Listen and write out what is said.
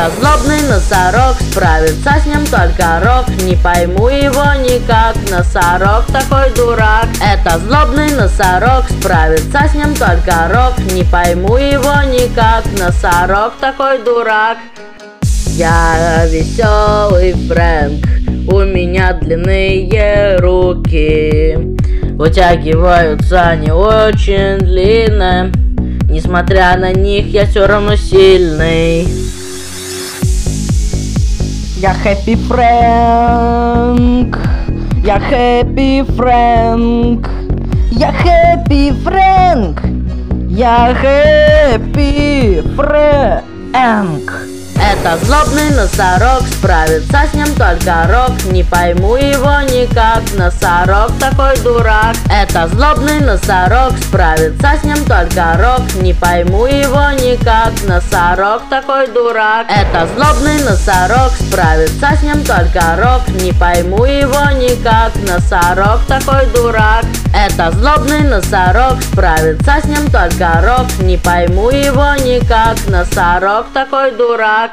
Это злобный носорог, справится с ним только рок. Не пойму его никак, носорог такой дурак. Это злобный носорог, справится с ним только рок. Не пойму его никак, носорог такой дурак. Я веселый Фрэнк, у меня длинные руки. Вытягиваются они очень длинно. Несмотря на них, я все равно сильный Я хэппи Фрэнк. Я хэппи Фрэнк. Я хэппи Фрэнк. Я хэппи Фрэнк. Это злобный носорог, справится с ним только рок Не пойму его никак, носорог такой дурак Это злобный носорог, справится с ним только рок Не пойму его никак, носорог такой дурак Это злобный носорог, справится с ним только рок Не пойму его никак, носорог такой дурак Это злобный носорог, справится с ним только рок Не пойму его никак, носорог такой дурак